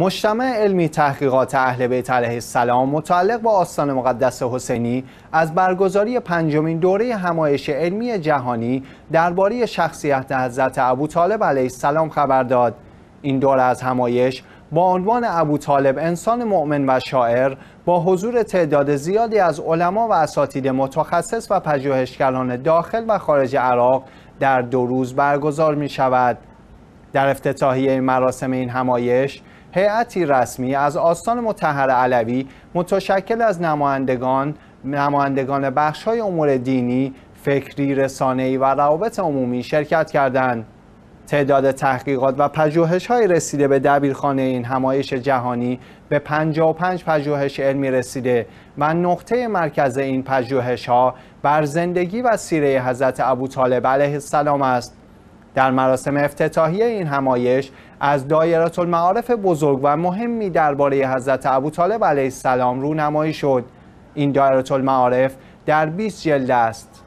مجتمع علمی تحقیقات اهل بیت علیه السلام متعلق با آستان مقدس حسینی از برگزاری پنجمین دوره همایش علمی جهانی درباره شخصیت حضرت ابوطالب علیه السلام خبر داد. این دوره از همایش با عنوان ابوطالب انسان مؤمن و شاعر با حضور تعداد زیادی از علما و اساتید متخصص و پژوهشگران داخل و خارج عراق در دو روز برگزار می شود. در افتتاحیه مراسم این همایش هیئتی رسمی از آستان متحر علوی متشکل از نمایندگان نمایندگان بخش‌های امور دینی، فکری، رسانه‌ای و روابط عمومی شرکت کردند. تعداد تحقیقات و پژوهش‌های رسیده به دبیرخانه این همایش جهانی به 55 پژوهش علمی رسیده و نقطه مرکز این پژوهش‌ها بر زندگی و سیره حضرت ابوطالب علیه السلام است. در مراسم افتتاحیه این همایش از دایره المعارف بزرگ و مهمی درباره حضرت ابوطالب علیه السلام رونمایی شد. این دایره المعارف در 20 جلد است.